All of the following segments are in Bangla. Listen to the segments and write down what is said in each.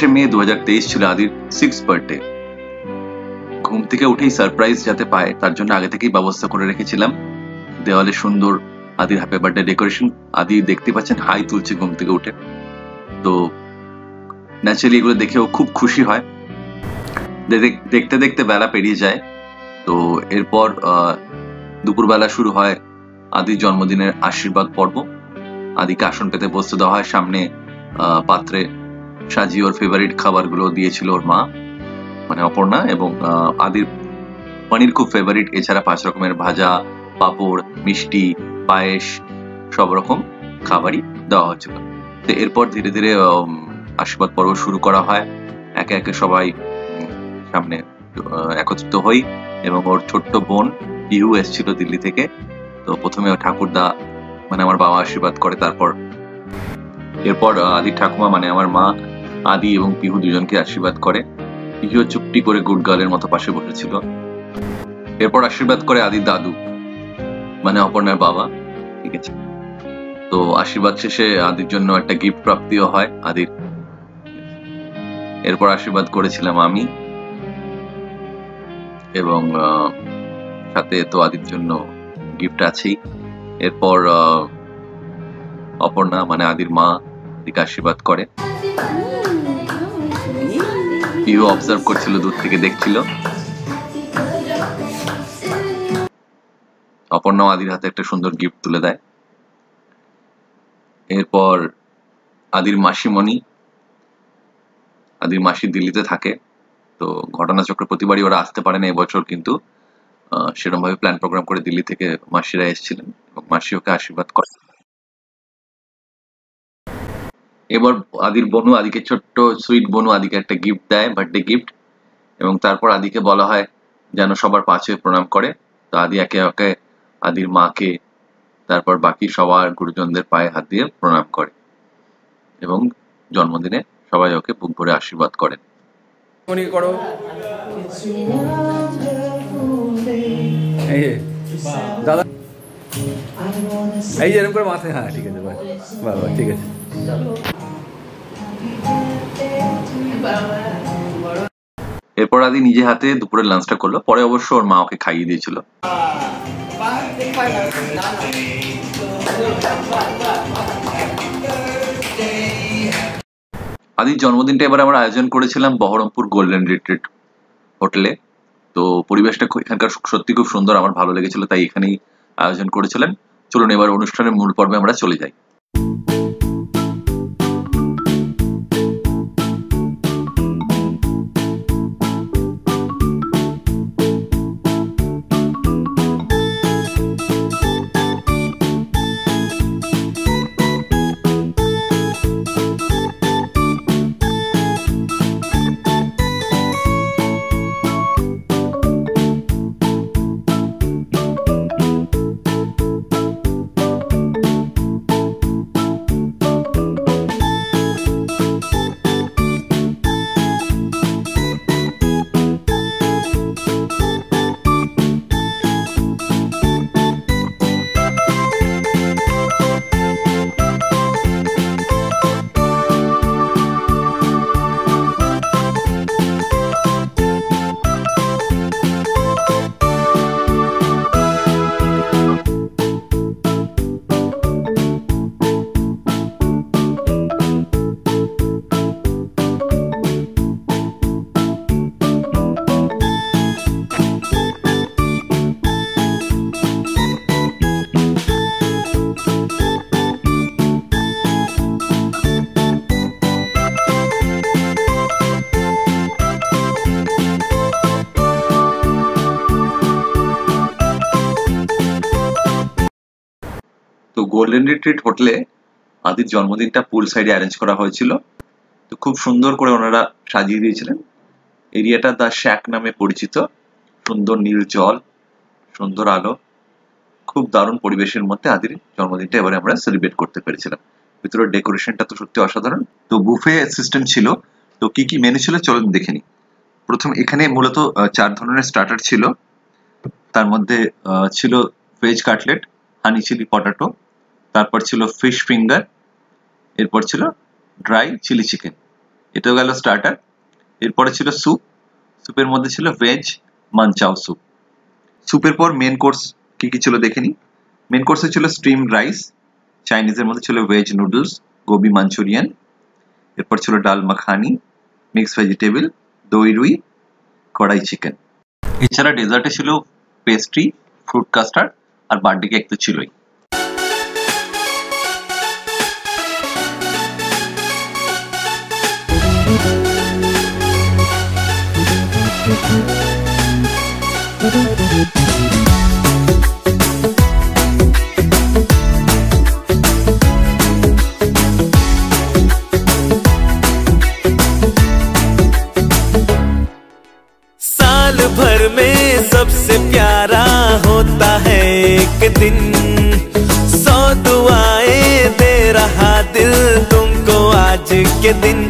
উনত্রিশে মে দু ছিল আদির সিক্স বার্থডে ঘুম থেকে উঠেই সারপ্রাইজ যাতে পায়, তার জন্য আগে থেকেই ব্যবস্থা করে রেখেছিলাম। দেওয়ালে সুন্দর আদির হ্যাপি বার্থডে ডেকোরেশন আদি দেখতে পাচ্ছেন, হাই তুলছে ঘুম থেকে উঠে। তো ন্যাচারালি এগুলো দেখেও খুব খুশি হয়। দেখতে দেখতে বেলা পেরিয়ে যায়। তো এরপর দুপুরবেলা শুরু হয় আদির জন্মদিনের আশীর্বাদ পর্ব। আদিকে আসন পেতে বসতে দেওয়া হয় সামনে পাত্রে। সাজিয়ে ওর ফেভারিট খাবারগুলো দিয়েছিল ওর মা মানে অপর্ণা এবং আদির পনির খুব ফেভারিট এছাড়া পাঁচ রকমের ভাজা, পাঁপড়, মিষ্টি, পায়েস, সব রকম খাবারই দেওয়া হচ্ছিল তো এরপর ধীরে ধীরে আশীর্বাদ পর্ব শুরু করা হয়। একে একে সবাই সামনে একত্রিত হই এবং ওর ছোট্ট বোন পিহু এসেছিল দিল্লি থেকে। তো প্রথমে ঠাকুরদা মানে আমার বাবা আশীর্বাদ করে তারপর, এরপর আদির ঠাকুমা মানে আমার মা আদি এবং পিহু দুজনকে আশীর্বাদ করে। পিহু চুপটি করে গুড গার্লের মতো পাশে বসেছিল। এরপর আশীর্বাদ করে আদির দাদু মানে অপর্ণার বাবা, ঠিক আছে? তো আশীর্বাদ শেষে আদির জন্য একটা গিফট প্রাপ্তিও হয় আদির। এরপর আশীর্বাদ করেছিলাম আমি এবং সাথে তো আদির জন্য গিফট আছেই। এরপর অপর্ণা মানে আদির মা আদিকে আশীর্বাদ করে। পিউ অবজার্ভ করছিল দূর থেকে, দেখছিল। অপর্ণা আদির হাতে একটা সুন্দর গিফট তুলে দেয়। এরপর আদির মাসিমণি, আদির মাসি দিল্লিতে থাকে। তো ঘটনাচক্র প্রতিবারই ওরা আসতে পারে না এবছর, কিন্তু সেরকম ভাবে প্ল্যান প্রোগ্রাম করে দিল্লি থেকে মাসিরা এসেছিলেন এবং মাসি ওকে আশীর্বাদ করে। এবার আদির বনু আদিকে ছোট্ট সুইট বনু আদিকে একটা গিফট দেয় বার্থডে গিফট এবং তারপর আদিকে বলা হয় যেন সবার পাশে প্রণাম করে। তো আদি একে একে আদির মাকে তারপর বাকি সবার গুরুজনদের পায়ে হাত দিয়ে প্রণাম করে এবং জন্মদিনে সবাই ওকে বুক ভরে আশীর্বাদ করেন মনি করো। দাদা এই যে এরকম করে মাথায় হ্যাঁ ঠিক আছে বাহ, ঠিক আছে। এরপর আদি নিজে হাতে দুপুরের লাঞ্চটা করল। পরে অবশ্য ওর মা ওকে খাইয়ে দিয়েছিল। আদির জন্মদিনটা এবার আমরা আয়োজন করেছিলাম বহরমপুর গোল্ডেন রিট্রিট হোটেলে তো পরিবেশটা এখানকার সত্যি খুব সুন্দর আমার ভালো লেগেছিল তাই এখানেই আয়োজন করেছিলেন। চলুন এবার অনুষ্ঠানের মূল পর্বে আমরা চলে যাই। গোল্ডেন রিট্রিট হোটেলে আদির জন্মদিনটা পুল সাইডে অ্যারেঞ্জ করা হয়েছিল। তো খুব সুন্দর করে ওনারা সাজিয়ে দিয়েছিলেন। এরিয়াটা দ্য শ্যাক নামে পরিচিত। সুন্দর নীল জল, সুন্দর আলো, খুব দারুণ পরিবেশের মধ্যে আদির জন্মদিনটা এবারে আমরা সেলিব্রেট করতে পেরেছিলাম। ভিতরের ডেকোরেশনটা তো সত্যি অসাধারণ। তো বুফে সিস্টেম ছিল। তো কি কি মেনু ছিল চলুন দেখে নিই। প্রথম এখানে মূলত চার ধরনের স্টার্টার ছিল। তার মধ্যে ছিল veg cutlet honey chilli potato তারপর ছিল ফিশ ফিঙ্গার এরপর ছিল ড্রাই চিলি চিকেন এটাও গেল স্টার্টার এরপরে ছিল স্যুপ স্যুপের মধ্যে ছিল ভেজ মানচাও স্যুপ স্যুপের পর মেন কোর্স কি কি ছিল দেখে নি? মেন কোর্সে ছিল স্ট্রিম রাইস চাইনিজের মধ্যে ছিল ভেজ নুডলস গোবি মাঞ্চুরিয়ান এরপর ছিল ডাল মাখানি মিক্স ভেজিটেবল দই রুই, কড়াই চিকেন এছাড়া ডেজার্টে ছিল পেস্ট্রি ফ্রুট কাস্টার্ড আর বার্থডে কেক তো ছিলই। भर में सबसे प्यारा होता है एक दिन। सौ दुआएँ दे रहा दिल तुमको आज के दिन।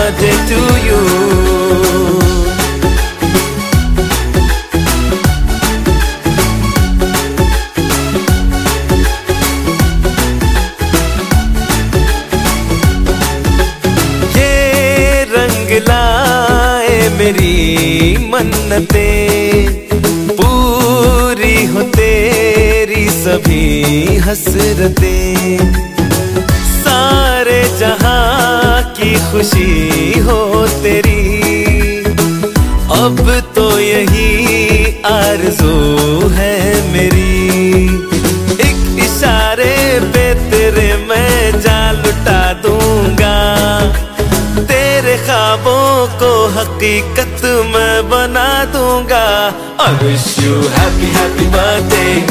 खुशी हो तेरी। अब तो यही आरज़ू है मेरी। एक इशारे पे तेरे मैं जान लुटा दूँगा। तेरे ख्वाबों को हकीकत मैं बना दूँगा। I wish you happy happy birthday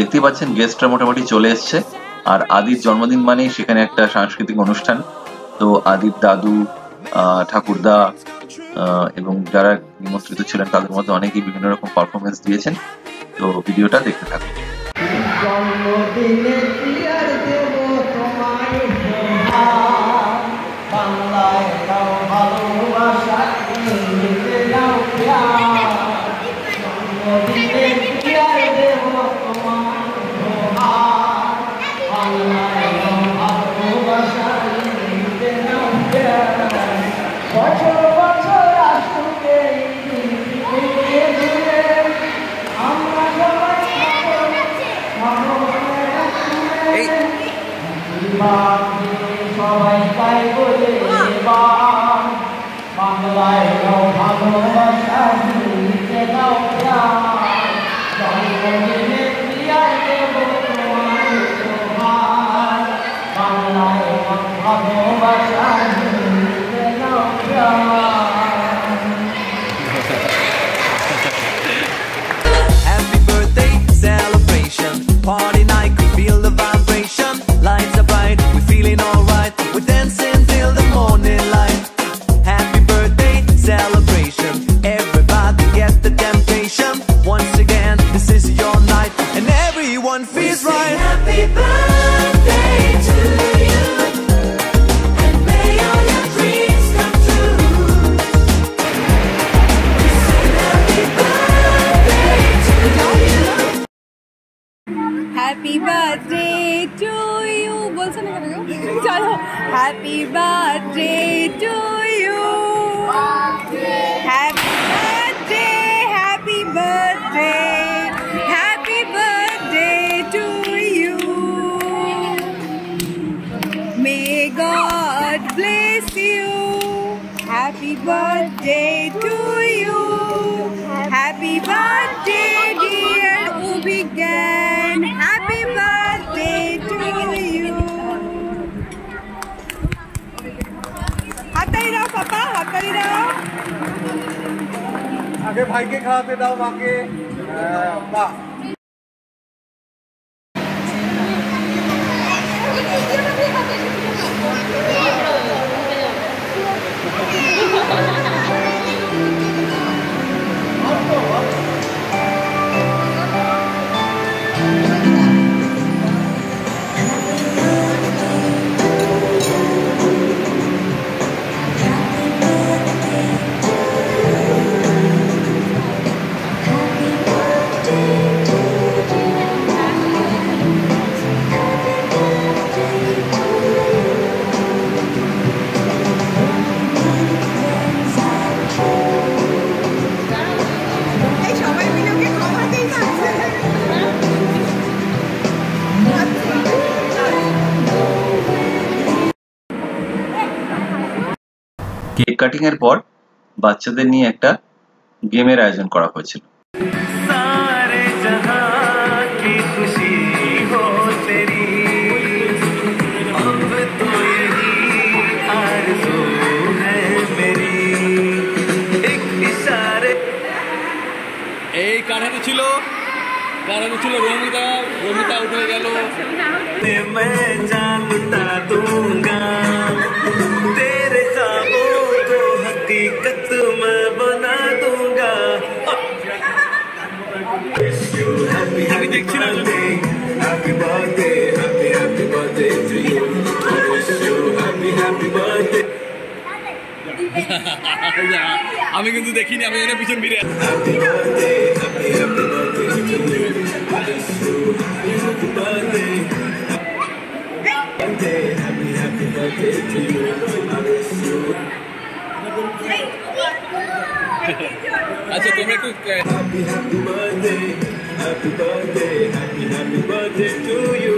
দেখতেই পাচ্ছেন গেস্টরা মোটামুটি চলে এসছে। আর আদির জন্মদিন মানেই সেখানে একটা সাংস্কৃতিক অনুষ্ঠান। তো আদির দাদু ঠাকুরদা এবং যারা নিমন্ত্রিত ছিলেন, তাদের মধ্যে অনেকেই বিভিন্ন রকম পারফরমেন্স দিয়েছেন। তো ভিডিওটা দেখতে থাকুন। জন্মদিনে birthday to you. Happy birthday, dear Ubigan. Happy birthday to you. हाथी रहो पापा हाथी रहो आगे भाई के खाते दाओ आगे वाह কাটিং এর পর বাচ্চাদের নিয়ে একটা গেমের আয়োজন করা হয়েছিল सारे जहां की खुशी हो तेरी अब तो यही आरज़ू है मेरी एक इशारे এই কাঠাতে ছিল কাঠাতে ছিল রমিতা রমিতা উঠে গেল से मैं जान लुटा दूंगा আমি দেখছি না Happy birthday, happy happy birthday to you. I wish you happy happy birthday. আমি কিন্তু দেখিনি আমি এখানে পিছন ফিরে আছি। Happy birthday, happy happy birthday to you. I wish you happy happy birthday. Birthday, happy happy birthday to you. I wish you আচ্ছা তোমরা একটু আহ, happy happy birthday, happy birthday, happy happy birthday to you.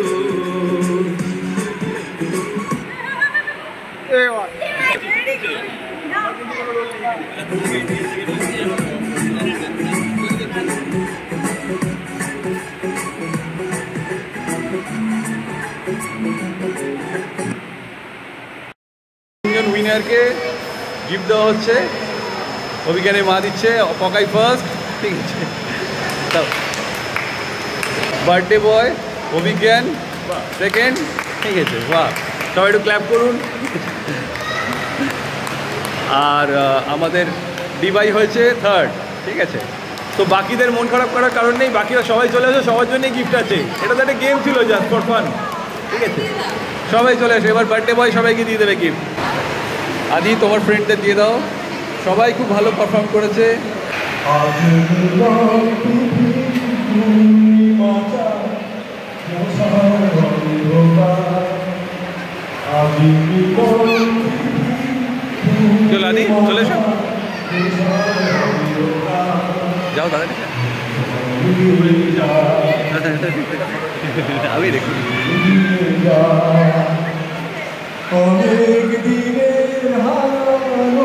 তিনজন উইনারকে গিফট দেওয়া হচ্ছে অভিজ্ঞানের মা দিচ্ছে, পকাই ফার্স্ট ঠিক আছে। বার্থডে বয় অভিজ্ঞান সেকেন্ড ঠিক আছে, বাহ। সবাই একটু ক্ল্যাপ করুন। আর আমাদের ডিবাই হয়েছে থার্ড ঠিক আছে। তো বাকিদের মন খারাপ করার কারণ নেই, বাকিরা সবাই চলে আসে, সবার জন্যই গিফট আছে। এটা তো একটা গেম ছিল জাস্ট ফর ফান ঠিক আছে। সবাই চলে আসে, এবার বার্থডে বয় সবাইকে দিয়ে দেবে গিফট আদি, তোমার ফ্রেন্ডদের দিয়ে দাও। সবাই খুব ভালো পারফর্ম করেছে। চলো যাও আমি দেখি। অনেক দিনের হারানো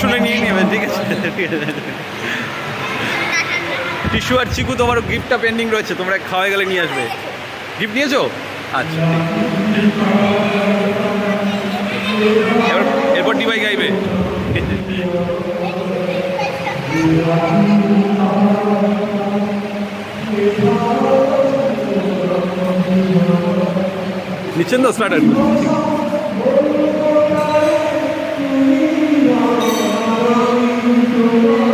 শুনে নিয়ে নেবেন ঠিক আছে? টিস্যু আর চিকু তোমার গিফটটা পেন্ডিং রয়েছে, তোমরা খাওয়া গেলে নিয়ে আসবে। গিফট নিয়েছো? আচ্ছা এবার, এরপর ডিবাই গাইবে। নিচ্ছেন তো স্টার্টার জানি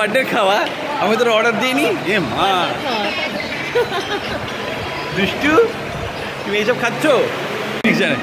বার্থডে খাওয়া? আমি তোর অর্ডার দিইনি? এ মা। দুষ্টু তুমি এইসব খাচ্ছ? ঠিক জানে।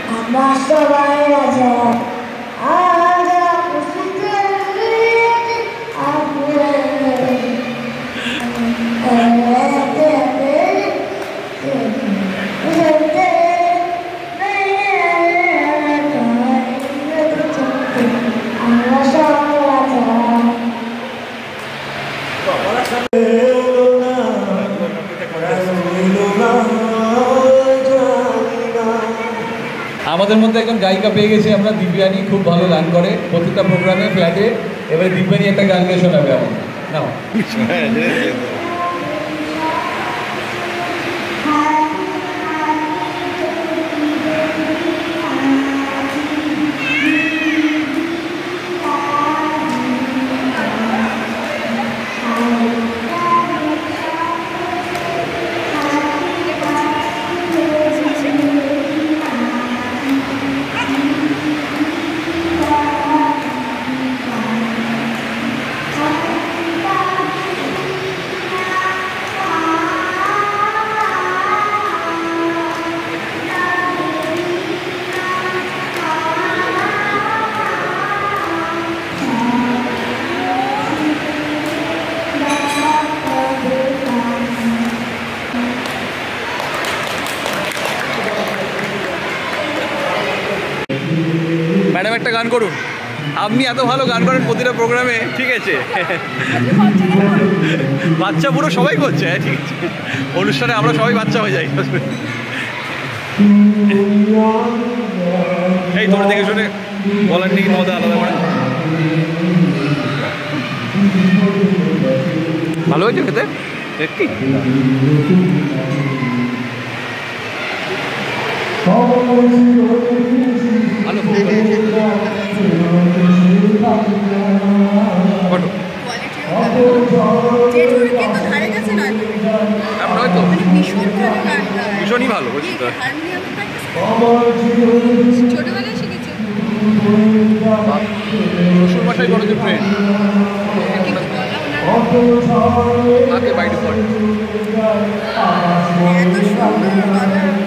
আমাদের মধ্যে একজন গায়িকা পেয়ে গেছি আমরা, দিব্যানি খুব ভালো গান করে প্রতিটা প্রোগ্রামে ফ্ল্যাটে এবারে দিব্যানি একটা গান গিয়ে শোনাবে আমার নাও। গান করুন। আপনি এত ভালো গান করেন প্রতিটা প্রোগ্রামে। ঠিক আছে। বাচ্চা পুরো সবাই করছে হ্যাঁ ঠিক আছে। অনুষ্ঠানে আমরা সবাই বাচ্চা হয়ে যাই। এই তোর দেখে শুনে বলার নিয়ে মজা আলাদা করে? ভালো হয়েছে খেতে? একটি ভালো ভালো ভীষণই ভালো বুঝলি তো? ছোটবেলায় শিখেছি। শ্বশুর বাইরে পড়ে এত সুন্দর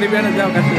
ñaari benn jawkat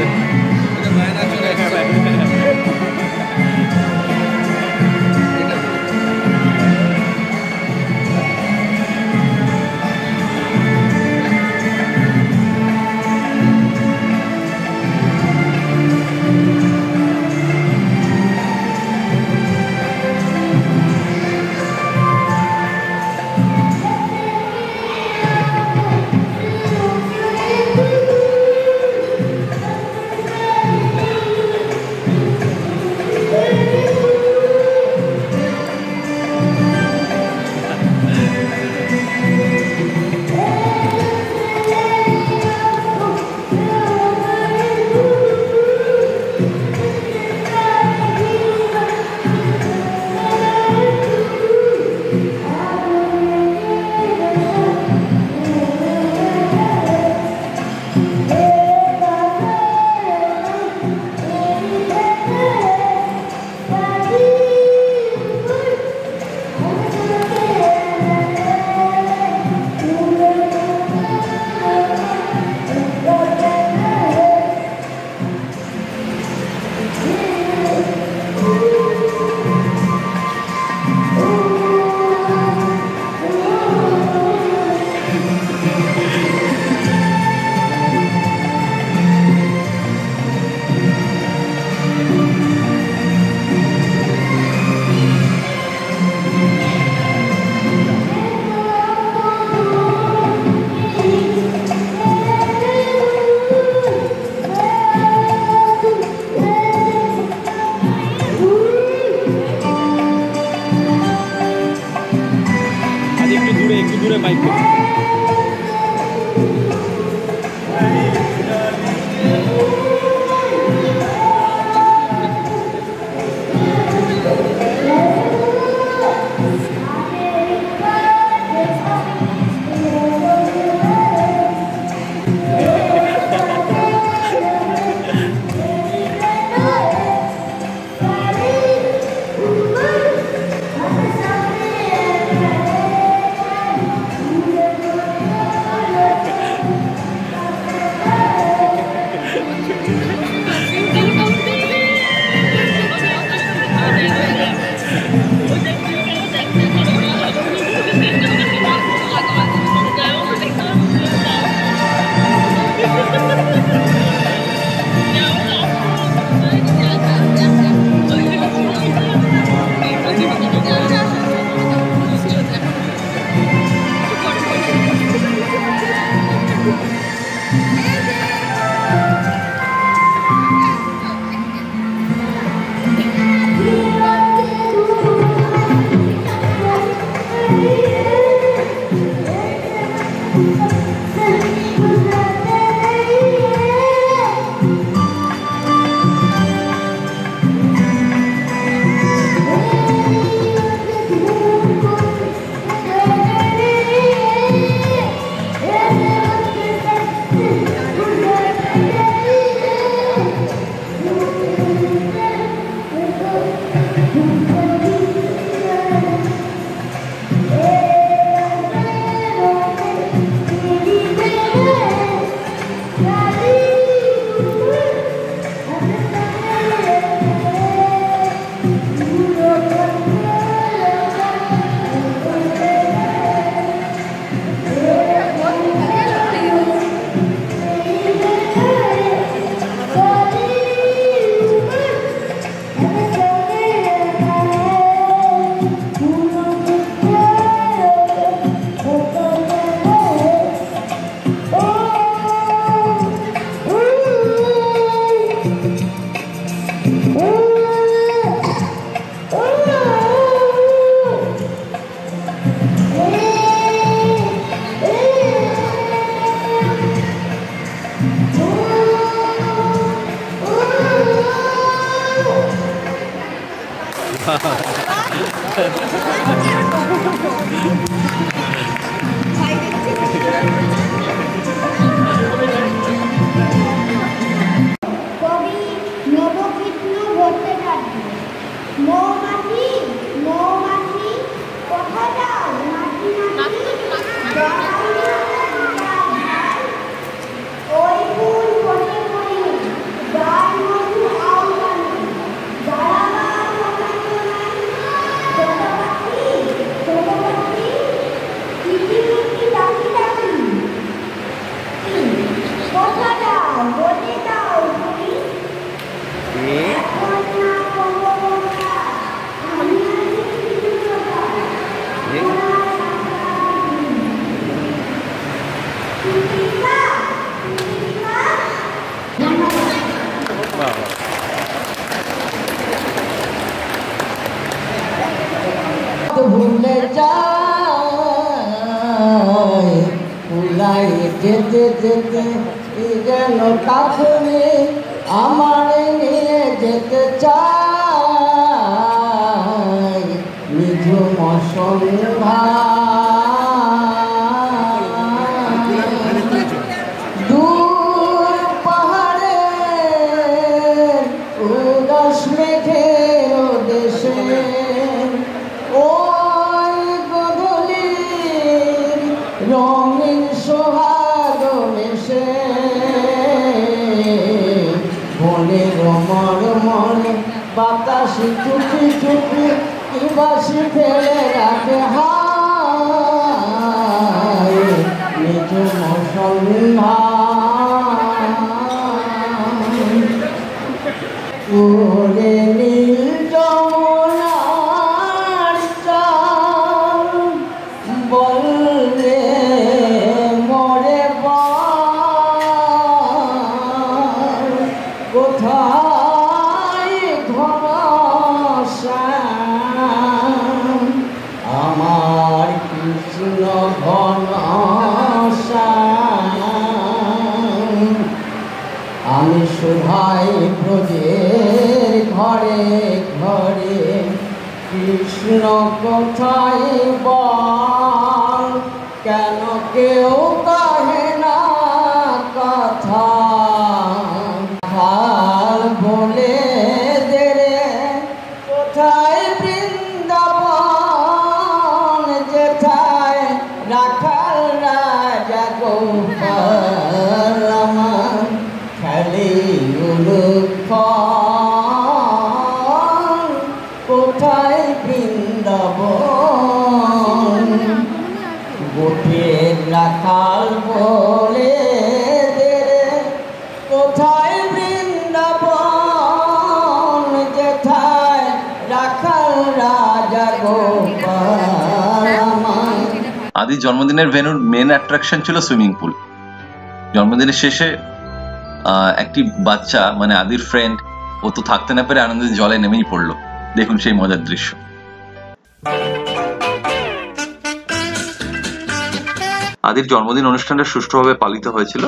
Thank you. বাসি ফেলে রাখে হায় নিজ মসন্ধান ওরে কৃষ্ণ কোথায় বল। কেন কেউ আদির জন্মদিনের ভেনুর মেন অ্যাট্রাকশন ছিল সুইমিং পুল জন্মদিনের শেষে একটি বাচ্চা মানে আদির ফ্রেন্ড ও তো থাকতে না পেরে আনন্দে জলে নেমেই পড়ল। দেখুন সেই মজার দৃশ্য। আদির জন্মদিন অনুষ্ঠানটা সুষ্ঠুভাবে পালিত হয়েছিল।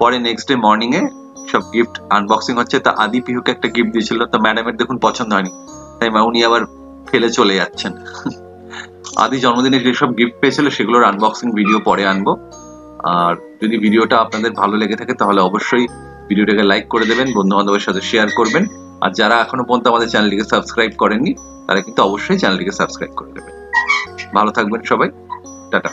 পরে নেক্সট ডে মর্নিং এ সব গিফট আনবক্সিং হচ্ছে। তা আদি পিহুকে একটা গিফট দিয়েছিল। তো ম্যাডামের দেখুন পছন্দ হয়নি। তাই উনি আবার ফেলে চলে যাচ্ছেন। আদি জন্মদিনে যেসব গিফট পেয়েছিল সেগুলোর আনবক্সিং ভিডিও পরে আনব। আর যদি ভিডিওটা আপনাদের ভালো লেগে থাকে, তাহলে অবশ্যই ভিডিওটাকে লাইক করে দেবেন বন্ধু বান্ধবের সাথে শেয়ার করবেন। আর যারা এখনও পর্যন্ত আমাদের চ্যানেলটিকে সাবস্ক্রাইব করেননি, তারা কিন্তু অবশ্যই চ্যানেলটিকে সাবস্ক্রাইব করে দেবেন। ভালো থাকবেন সবাই। টাটা।